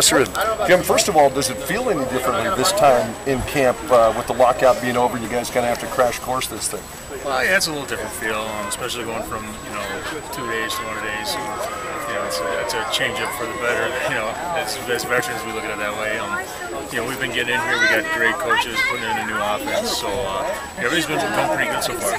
Sir, Jim, first of all, does it feel any differently this time in camp uh, with the lockout being over and you guys kind of have to crash course this thing? Well, yeah, it's a little different feel, um, especially going from you know two days to one days. Know, it's a, it's a change up for the better. You know, as, as veterans, we look at it that way. Um, you know, we've been getting in here. We got great coaches putting in a new offense, so uh, everything's been going pretty good so far.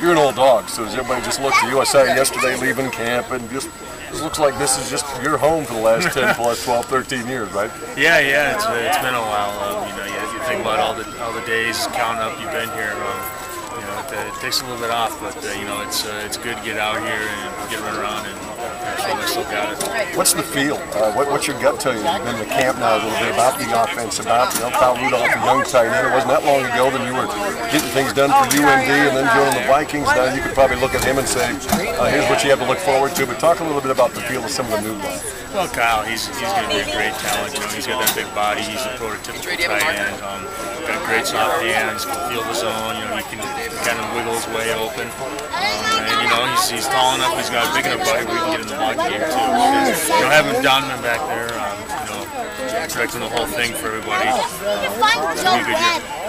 You're an old dog, so does everybody just look to you? I saw you yesterday leaving camp and just it looks like this is just your home for the last 10 plus 12, 13 years, right? Yeah, yeah, it's, it's been a while. Um, you know, you, you, think about all the all the days count up you've been here. Um, you know, it, it, takes a little bit off, but uh, you know, it's uh, it's good to get out here and get run around and show I still got it. What's the feel? Uh, what, what's your gut tell you? You've been in the camp now a little bit about the offense, about you know Kyle Rudolph, a young tight end. It wasn't that long ago that you were getting things done for UND and then joining the Vikings. Now you could probably look at him and say, uh, here's what you have to look forward to. But talk a little bit about the feel of some of the new guys. Well, Kyle, he's he's going to be a great talent. You know, he's got that big body. He's a prototypical tight end. Um, great soft hands. Can feel the zone. You know, he can kind of wiggle his way open. Um, and you know, he's, he's tall enough. He's got a big enough body where he can get in the block game too. Because, you know, having Donovan back there, um, you know, directing the whole thing for everybody.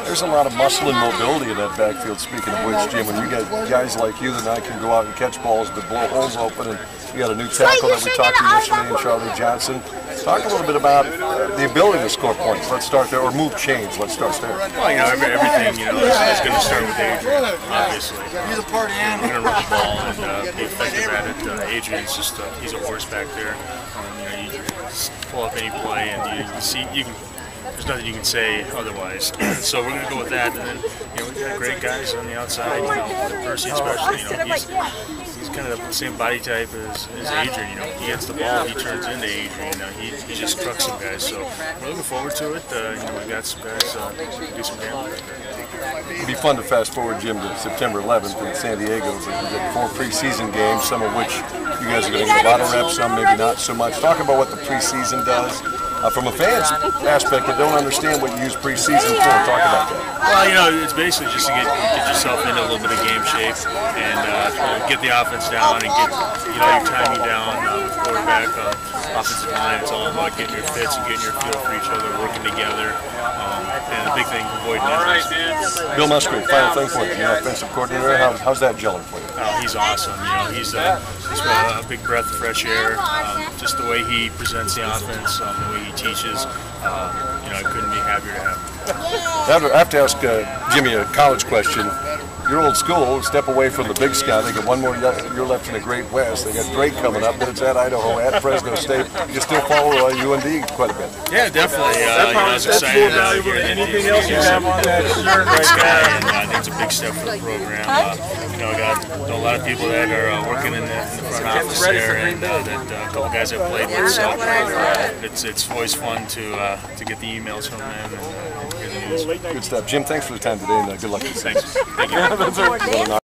There's a lot of muscle and mobility in that backfield. Speaking of which, Jim, when you got guys like you that I can go out and catch balls but blow holes open, and you got a new tackle that we talked to yesterday Charlie Johnson. Talk a little bit about the ability to score points. Let's start there, or move chains. Let's start there. Well, you know, everything you know is, is going to start with Adrian. Obviously, he's a party animal. We're going to run the ball and uh, be effective at it. Uh, Adrian's just uh, he's a horse back there. Um, you know, you pull up any play and you, you see you can there's nothing you can say otherwise. so we're going to go with that. And then, you know, we've got great guys on the outside. You know, Percy especially, you know, he's, he's kind of the same body type as, as Adrian. You know, he gets the ball, he turns into Adrian. You know, he, he just trucks some guys. So we're looking forward to it. Uh, you know, we've got some guys uh, do some. It'd be fun to fast forward, Jim, to September 11th in San Diego. You get four preseason games, some of which you guys are going to get a lot of reps, some maybe not so much. Talk about what the preseason does uh, from a fan's aspect that don't understand what you use preseason for. Talk about that. Well, you know, it's basically just to get, get yourself into a little bit of game shape and uh, get the offense down and get you know your timing down uh, with quarterback, uh, offensive line. It's all about getting your fits and getting your feel for each other, working together. Um, and the big thing, avoiding injuries. Bill Musgrave, final thing for you. You know, offensive coordinator. How, how's that gelling for you? Oh, he's awesome. You know, he's uh, he's got a big breath of fresh air. Um, just the way he presents the offense, um, the way he teaches. Um, you know, I couldn't be happier to have him. I have to ask uh, Jimmy a college question your old school, step away from the Big Sky. They got one more year left in the Great West. They got Drake coming up, but it's at Idaho, at Fresno State. You still follow uh, UND quite a bit. Yeah, definitely. Uh, you know, I was excited uh, hearing that anything else you have on that shirt Great Sky, and I think it's a big step for the program. Uh, you know, I got a lot of people that are uh, working in the, in the front office there, and uh, that uh, a couple guys I've played with. So uh, it's it's always fun to uh, to get the emails from them and, uh, Good stuff. Jim, thanks for the time today, and uh, good luck. Thanks. Thank you.